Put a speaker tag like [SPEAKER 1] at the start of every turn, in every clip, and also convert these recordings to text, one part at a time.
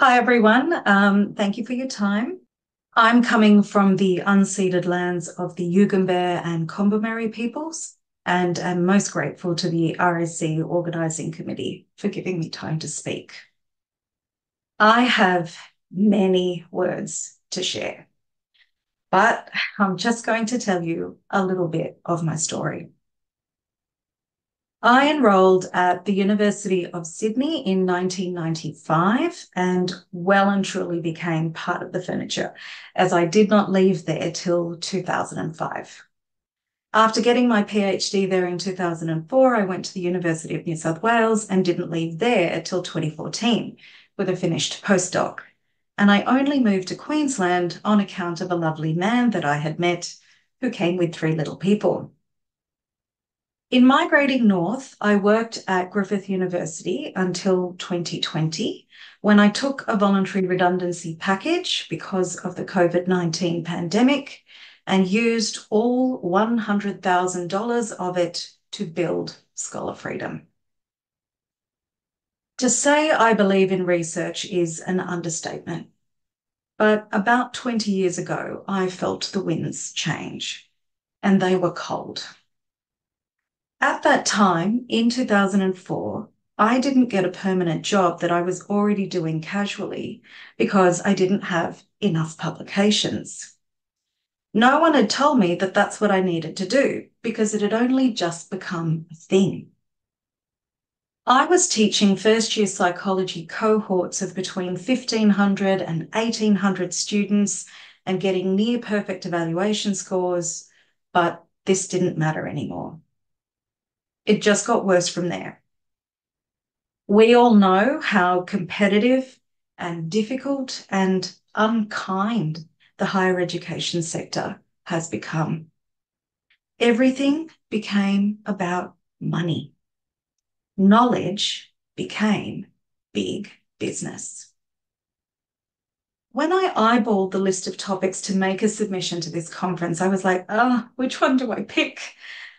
[SPEAKER 1] Hi, everyone. Um, thank you for your time. I'm coming from the unceded lands of the Yugambeh and Kombumerri peoples, and am most grateful to the RSC Organising Committee for giving me time to speak. I have many words to share, but I'm just going to tell you a little bit of my story. I enrolled at the University of Sydney in 1995 and well and truly became part of the furniture as I did not leave there till 2005. After getting my PhD there in 2004, I went to the University of New South Wales and didn't leave there till 2014 with a finished postdoc. And I only moved to Queensland on account of a lovely man that I had met who came with three little people. In migrating north, I worked at Griffith University until 2020 when I took a voluntary redundancy package because of the COVID 19 pandemic and used all $100,000 of it to build Scholar Freedom. To say I believe in research is an understatement. But about 20 years ago, I felt the winds change, and they were cold. At that time, in 2004, I didn't get a permanent job that I was already doing casually because I didn't have enough publications. No one had told me that that's what I needed to do because it had only just become a thing. I was teaching first year psychology cohorts of between 1500 and 1800 students and getting near perfect evaluation scores, but this didn't matter anymore. It just got worse from there. We all know how competitive and difficult and unkind the higher education sector has become. Everything became about money. Knowledge became big business. When I eyeballed the list of topics to make a submission to this conference, I was like, oh, which one do I pick?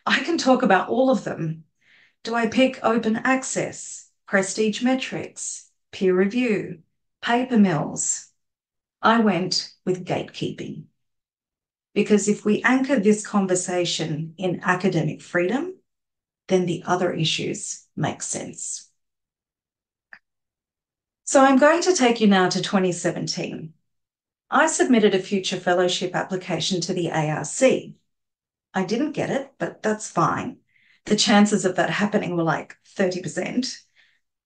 [SPEAKER 1] I can talk about all of them. Do I pick open access, prestige metrics, peer review, paper mills? I went with gatekeeping. Because if we anchor this conversation in academic freedom, then the other issues make sense. So I'm going to take you now to 2017. I submitted a future fellowship application to the ARC. I didn't get it, but that's fine. The chances of that happening were like 30%.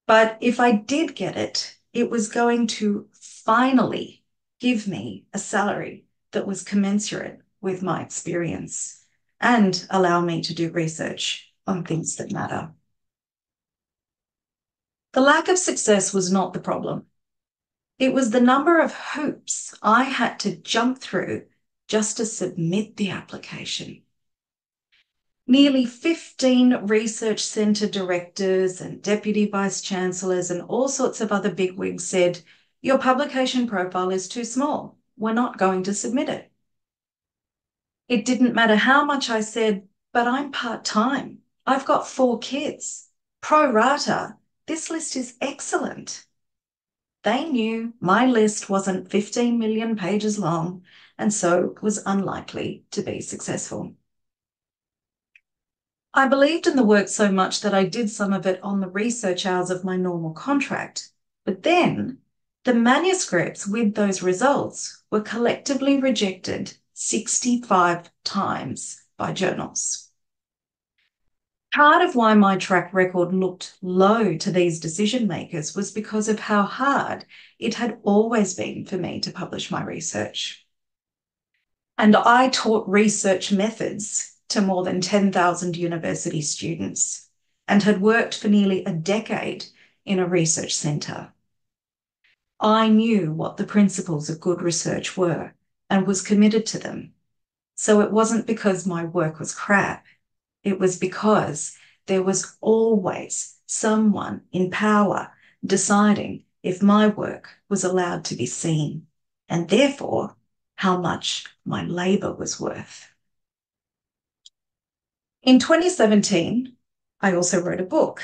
[SPEAKER 1] But if I did get it, it was going to finally give me a salary that was commensurate with my experience and allow me to do research on things that matter. The lack of success was not the problem. It was the number of hoops I had to jump through just to submit the application. Nearly 15 research centre directors and deputy vice chancellors and all sorts of other bigwigs said, Your publication profile is too small. We're not going to submit it. It didn't matter how much I said, but I'm part time. I've got four kids. Pro rata, this list is excellent. They knew my list wasn't 15 million pages long and so was unlikely to be successful. I believed in the work so much that I did some of it on the research hours of my normal contract. But then the manuscripts with those results were collectively rejected 65 times by journals. Part of why my track record looked low to these decision makers was because of how hard it had always been for me to publish my research. And I taught research methods to more than 10,000 university students and had worked for nearly a decade in a research centre. I knew what the principles of good research were and was committed to them. So it wasn't because my work was crap. It was because there was always someone in power deciding if my work was allowed to be seen and therefore how much my labour was worth. In 2017, I also wrote a book.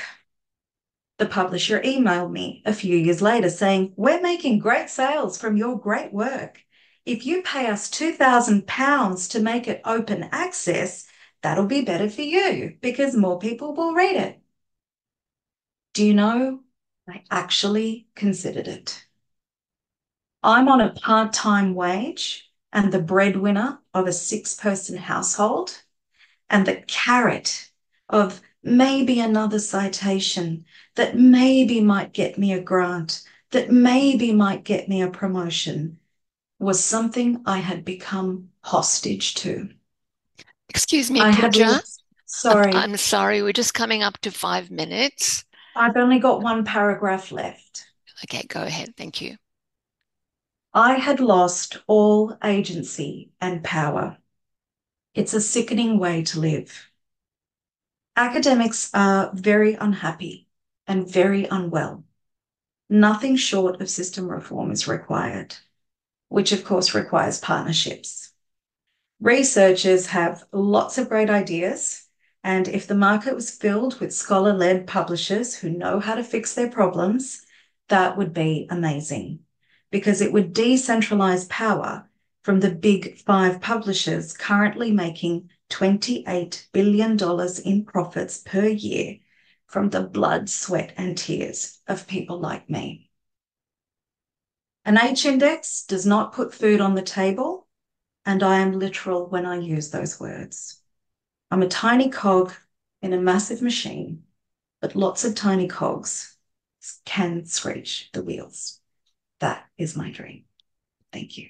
[SPEAKER 1] The publisher emailed me a few years later saying, We're making great sales from your great work. If you pay us £2,000 to make it open access, that'll be better for you because more people will read it. Do you know, I actually considered it. I'm on a part time wage and the breadwinner of a six person household, and the carrot of maybe another citation that maybe might get me a grant, that maybe might get me a promotion, was something I had become hostage to.
[SPEAKER 2] Excuse me, Pooja. Sorry. I'm sorry, we're just coming up to five minutes.
[SPEAKER 1] I've only got one paragraph left.
[SPEAKER 2] Okay, go ahead. Thank you.
[SPEAKER 1] I had lost all agency and power. It's a sickening way to live. Academics are very unhappy and very unwell. Nothing short of system reform is required, which of course requires partnerships. Researchers have lots of great ideas, and if the market was filled with scholar led publishers who know how to fix their problems, that would be amazing because it would decentralize power from the big five publishers currently making $28 billion in profits per year from the blood, sweat, and tears of people like me. An H index does not put food on the table, and I am literal when I use those words. I'm a tiny cog in a massive machine, but lots of tiny cogs can screech the wheels. That is my dream. Thank you.